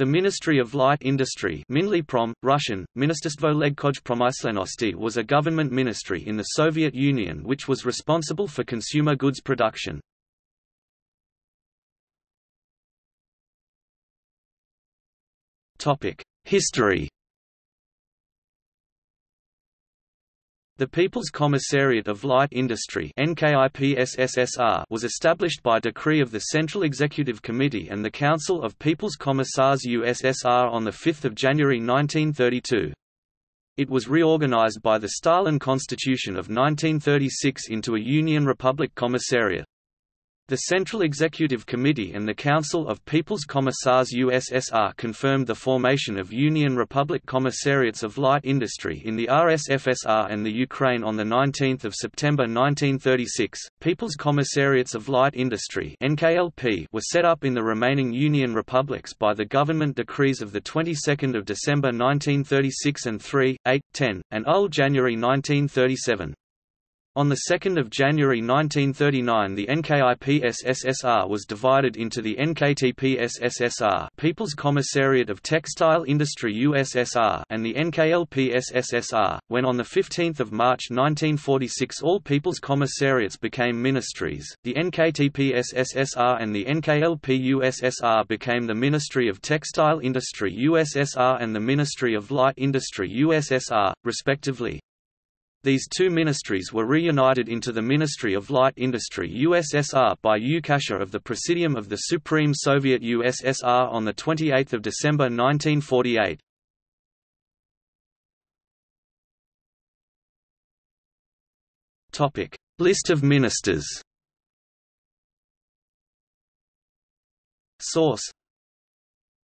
The Ministry of Light Industry Minlegprom, Russian, was a government ministry in the Soviet Union which was responsible for consumer goods production. History The People's Commissariat of Light Industry was established by decree of the Central Executive Committee and the Council of People's Commissars USSR on 5 January 1932. It was reorganized by the Stalin Constitution of 1936 into a Union Republic Commissariat. The Central Executive Committee and the Council of People's Commissars USSR confirmed the formation of Union Republic Commissariats of Light Industry in the RSFSR and the Ukraine on 19 September 1936. People's Commissariats of Light Industry NKLP were set up in the remaining Union republics by the government decrees of the 22nd of December 1936 and 3, 8, 10, and UL January 1937. On 2 January 1939 the NKIP-SSSR was divided into the NKTP-SSSR People's Commissariat of Textile Industry USSR and the NKLP-SSSR, when on 15 March 1946 all People's Commissariats became ministries, the NKTP-SSSR and the NKLP-USSR became the Ministry of Textile Industry USSR and the Ministry of Light Industry USSR, respectively. These two ministries were reunited into the Ministry of Light Industry USSR by ukase of the Presidium of the Supreme Soviet USSR on 28 December 1948. List of ministers Source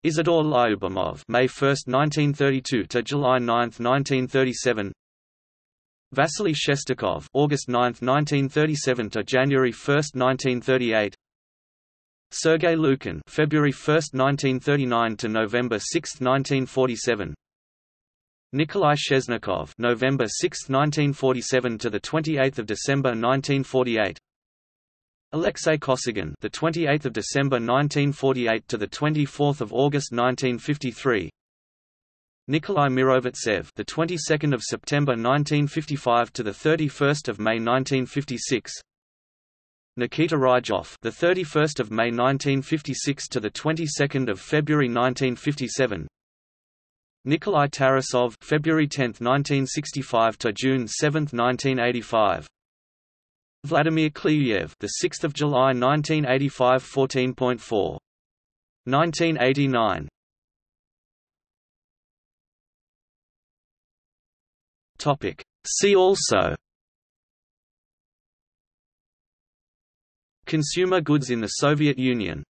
Isidore Lyubimov May 1, 1932 to July 9, 1937 Vasily Shestakov August 9, 1937 to January 1, 1938 Sergei Lukin February 1, 1939 to November 6, 1947 Nikolai Shezhnikov November 6, 1947 to the 28th of December 1948 Alexei Kosygin the 28th of December 1948 to the 24th of August 1953 Nikolai Mirovetsev, the 22nd of September 1955 to the 31st of May 1956. Nikita Ryzhov, the 31st of May 1956 to the 22nd of February 1957. Nikolai Tarasov, February 10, 1965 to June 7, 1985. Vladimir Kliuyev, the 6th of July 1985, 14.4. 1989. Topic. See also Consumer goods in the Soviet Union